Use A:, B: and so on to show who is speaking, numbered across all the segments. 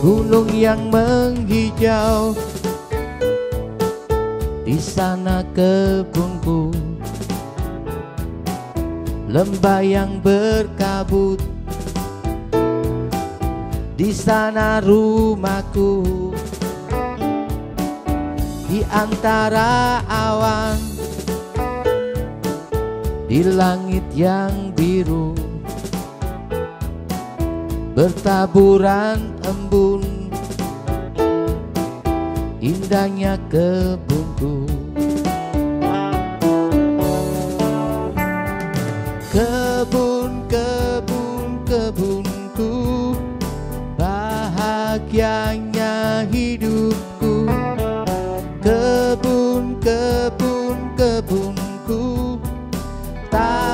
A: gunung yang menghijau. Di sana kebunku. Lembah yang berkabut. Di sana rumahku. Di antara awan. Di langit yang biru bertaburan embun indahnya kebunku. Kebun kebun kebunku bahagianya hidupku. Kebun kebun kebunku taman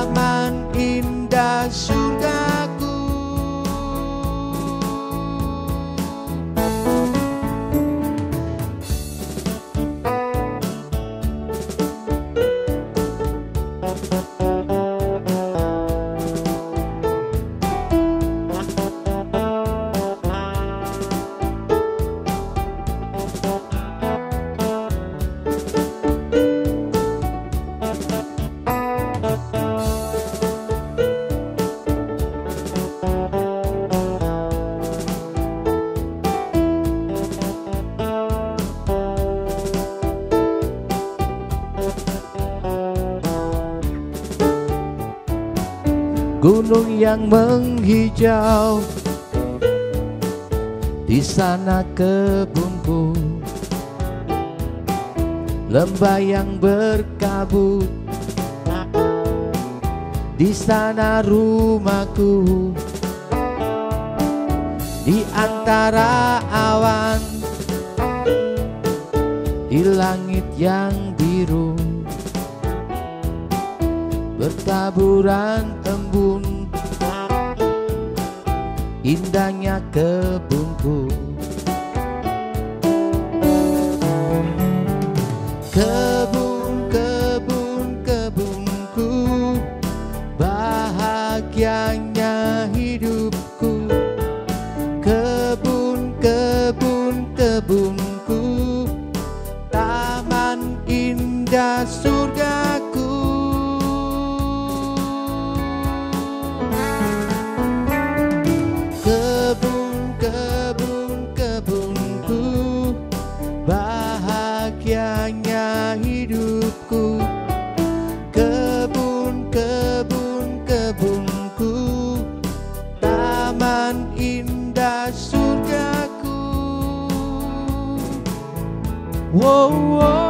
A: Gunung yang menghijau. Di sana kebunku. Lembah yang berkabut. Di sana rumahku. Di antara awan. Di langit yang biru bertaburan embun indahnya kebunku taman indah surgaku wow.